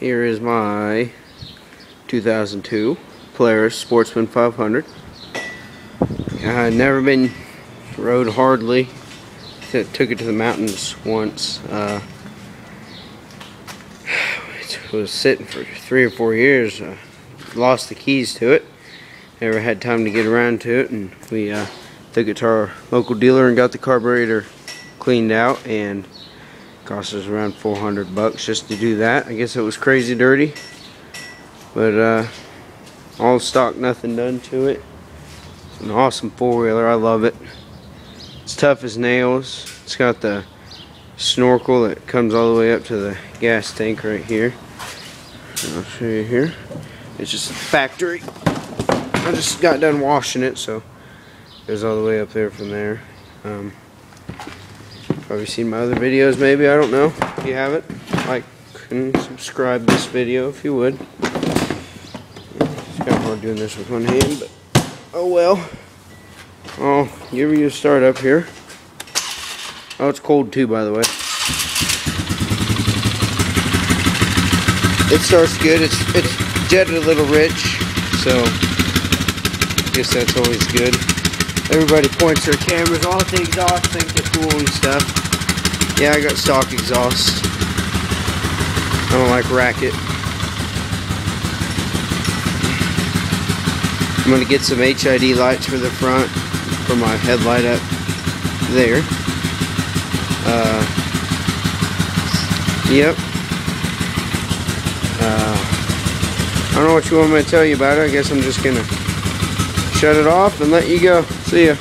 Here is my 2002 Polaris Sportsman 500. I've never been rode hardly. Took it to the mountains once. Uh, it was sitting for three or four years. Uh, lost the keys to it. Never had time to get around to it, and we uh, took it to our local dealer and got the carburetor cleaned out and cost us around 400 bucks just to do that. I guess it was crazy dirty, but uh, all stock, nothing done to it. It's an awesome four-wheeler. I love it. It's tough as nails. It's got the snorkel that comes all the way up to the gas tank right here. I'll show you here. It's just factory. I just got done washing it, so it goes all the way up there from there. Um, probably seen my other videos, maybe. I don't know. If you haven't, like and subscribe this video if you would. It's kind of hard doing this with one hand, but oh well. I'll give you a start up here. Oh, it's cold too, by the way. It starts good. It's it's jetted a little rich, so I guess that's always good. Everybody points their cameras off the exhaust, think they're cool and stuff. Yeah, I got stock exhaust. I don't like racket. I'm gonna get some HID lights for the front for my headlight up there. Uh, yep. Uh, I don't know what you want me to tell you about it. I guess I'm just gonna shut it off and let you go. See ya.